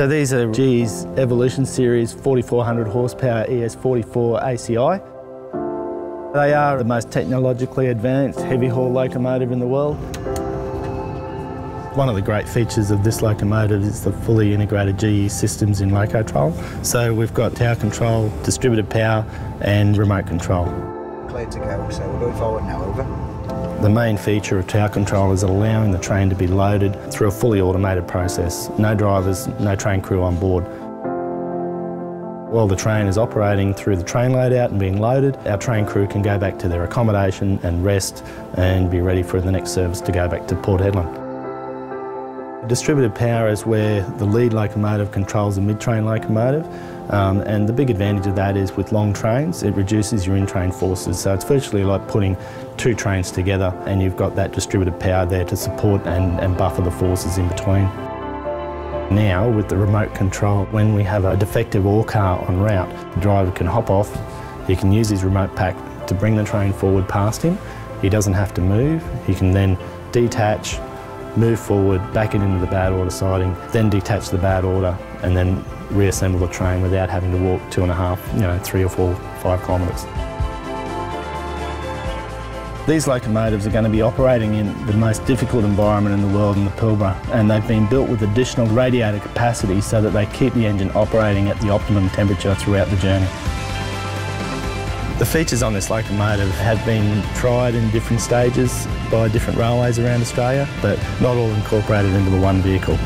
So these are GE's Evolution Series 4400 horsepower ES44 ACI. They are the most technologically advanced heavy haul locomotive in the world. One of the great features of this locomotive is the fully integrated GE systems in Locotrol. So we've got tower control, distributed power and remote control. To go, so we're going forward now, over. The main feature of tower control is allowing the train to be loaded through a fully automated process. No drivers, no train crew on board. While the train is operating through the train loadout and being loaded, our train crew can go back to their accommodation and rest and be ready for the next service to go back to Port Hedland. Distributed power is where the lead locomotive controls the mid-train locomotive um, and the big advantage of that is with long trains it reduces your in-train forces. So it's virtually like putting two trains together and you've got that distributed power there to support and, and buffer the forces in between. Now with the remote control when we have a defective ore car on route the driver can hop off, he can use his remote pack to bring the train forward past him, he doesn't have to move, he can then detach move forward, back it into the bad order siding, then detach the bad order and then reassemble the train without having to walk two and a half, you know, three or four, five kilometres. These locomotives are going to be operating in the most difficult environment in the world in the Pilbara and they've been built with additional radiator capacity so that they keep the engine operating at the optimum temperature throughout the journey. The features on this locomotive have been tried in different stages by different railways around Australia, but not all incorporated into the one vehicle.